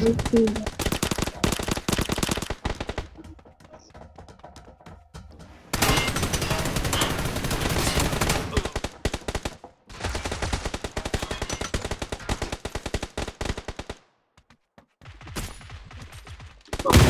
Mentira. Não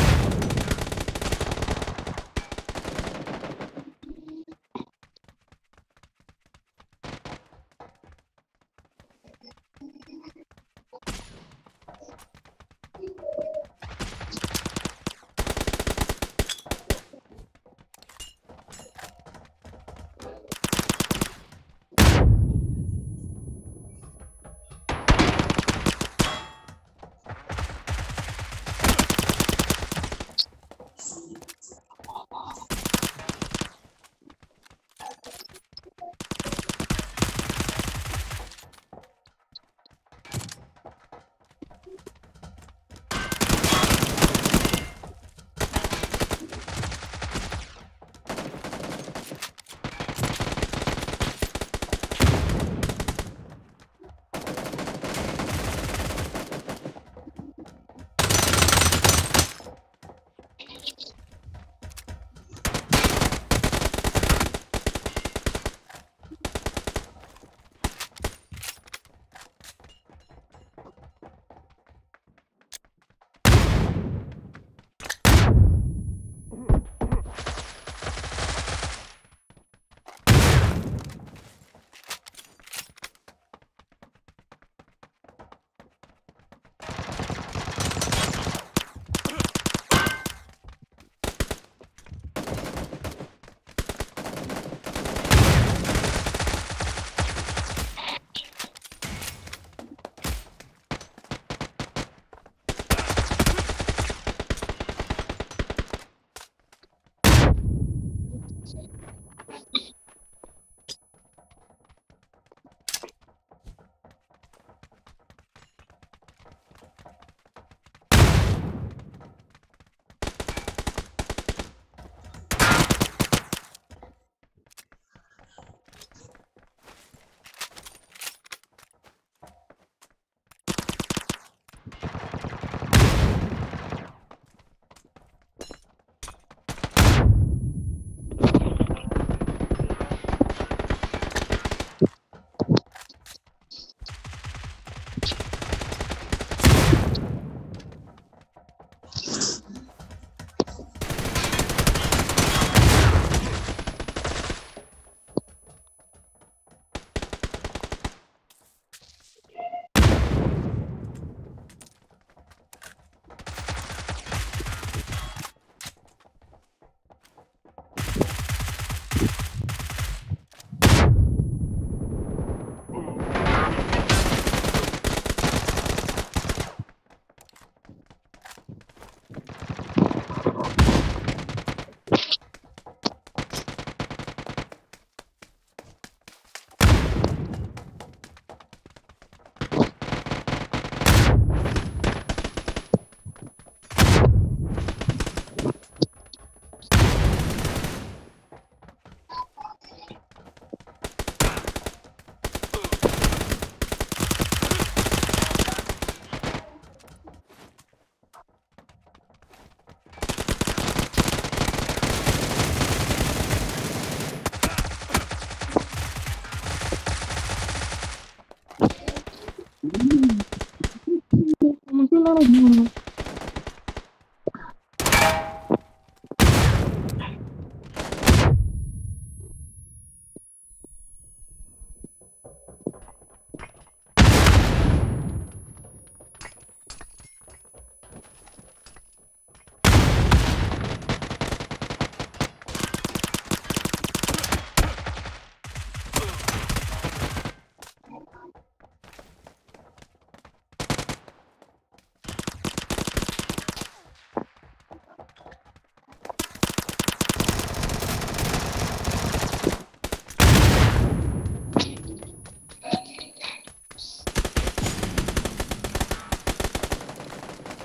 Oh,